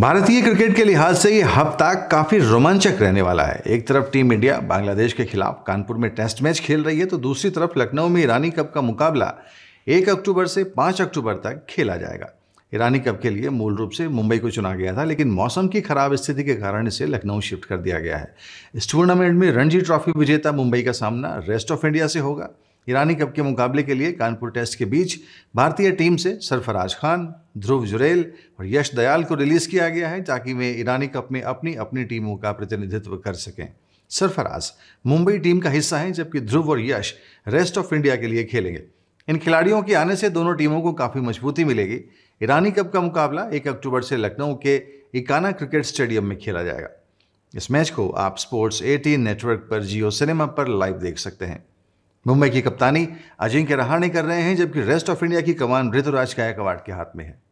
भारतीय क्रिकेट के लिहाज से ये हफ़्ता काफ़ी रोमांचक रहने वाला है। एक तरफ़ टीम इंडिया बांग्लादेश के खिलाफ कानपुर में टेस्ट मैच खेल रही है तो दूसरी तरफ़ लखनऊ में ईरानी कप का मुकाबला एक अक्टूबर से पाँच अक्टूबर तक खेला जाएगा। ईरानी कप के लिए मूल रूप से मुंबई को चुना गया था, लेकिन मौसम की खराब स्थिति के कारण इसे लखनऊ शिफ्ट कर दिया गया है। इस टूर्नामेंट में रणजी ट्रॉफी विजेता मुंबई का सामना रेस्ट ऑफ़ इंडिया से होगा। ईरानी कप के मुकाबले के लिए कानपुर टेस्ट के बीच भारतीय टीम से सरफराज खान, ध्रुव जुरेल और यश दयाल को रिलीज़ किया गया है ताकि वे ईरानी कप में अपनी अपनी टीमों का प्रतिनिधित्व कर सकें। सरफराज मुंबई टीम का हिस्सा है, जबकि ध्रुव और यश रेस्ट ऑफ़ इंडिया के लिए खेलेंगे। इन खिलाड़ियों के आने से दोनों टीमों को काफ़ी मजबूती मिलेगी। ईरानी कप का मुकाबला एक अक्टूबर से लखनऊ के इकाना क्रिकेट स्टेडियम में खेला जाएगा। इस मैच को आप स्पोर्ट्स एटीन नेटवर्क पर जियो सिनेमा पर लाइव देख सकते हैं। मुंबई की कप्तानी अजिंक्य रहाणे कर रहे हैं, जबकि रेस्ट ऑफ़ इंडिया की कमान ऋतुराज गायकवाड़ के हाथ में है।